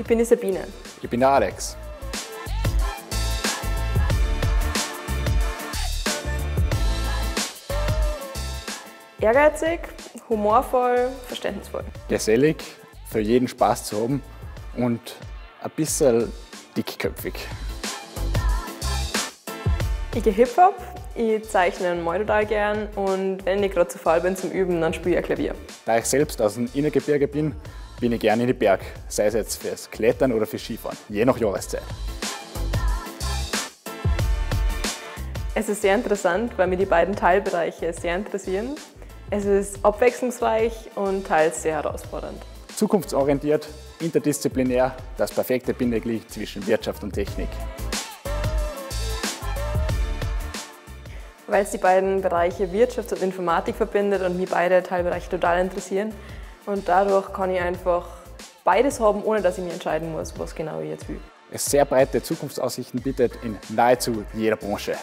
Ich bin die Sabine. Ich bin der Alex. Ehrgeizig, humorvoll, verständnisvoll. Gesellig, für jeden Spaß zu haben und ein bisschen dickköpfig. Ich gehe Hip-Hop, ich zeichne mal total gern und wenn ich gerade zu faul bin zum Üben, dann spiele ich Klavier. Da ich selbst aus dem Innergebirge bin, bin ich gerne in die Berg, sei es jetzt fürs Klettern oder fürs Skifahren, je nach Jahreszeit. Es ist sehr interessant, weil mir die beiden Teilbereiche sehr interessieren. Es ist abwechslungsreich und teils sehr herausfordernd. Zukunftsorientiert, interdisziplinär, das perfekte Bindeglied zwischen Wirtschaft und Technik. Weil es die beiden Bereiche Wirtschaft und Informatik verbindet und mich beide Teilbereiche total interessieren. Und dadurch kann ich einfach beides haben, ohne dass ich mich entscheiden muss, was genau ich jetzt will. Es sehr breite Zukunftsaussichten bietet in nahezu jeder Branche.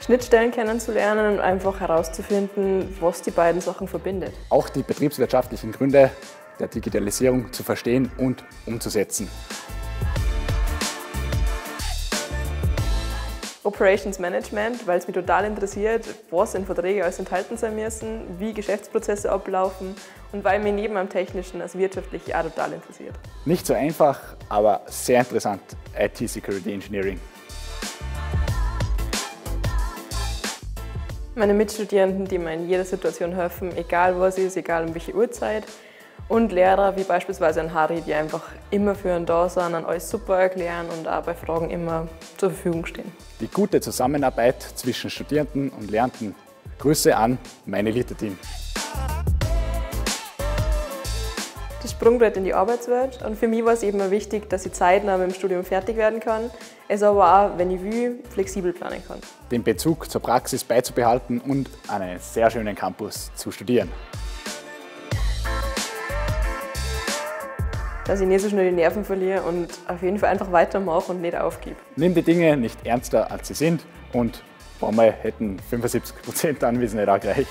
Schnittstellen kennenzulernen und einfach herauszufinden, was die beiden Sachen verbindet. Auch die betriebswirtschaftlichen Gründe der Digitalisierung zu verstehen und umzusetzen. Operations Management, weil es mich total interessiert, was in Verträgen alles enthalten sein müssen, wie Geschäftsprozesse ablaufen und weil mich neben am Technischen das Wirtschaftliche auch total interessiert. Nicht so einfach, aber sehr interessant, IT Security Engineering. Meine Mitstudierenden, die mir in jeder Situation helfen, egal was ist, egal um welche Uhrzeit. Und Lehrer wie beispielsweise ein Harry, die einfach immer für einen da sind, und alles super erklären und auch bei Fragen immer zur Verfügung stehen. Die gute Zusammenarbeit zwischen Studierenden und Lernenden. Grüße an mein Elite-Team. Das Sprungbrett in die Arbeitswelt. Und für mich war es eben wichtig, dass ich zeitnah mit dem Studium fertig werden kann, es aber auch, wenn ich will, flexibel planen kann. Den Bezug zur Praxis beizubehalten und an einem sehr schönen Campus zu studieren. Dass ich nicht so schnell die Nerven verliere und auf jeden Fall einfach weitermache und nicht aufgebe. Nimm die Dinge nicht ernster, als sie sind und paar Mal hätten 75% Anwesenheit auch gereicht.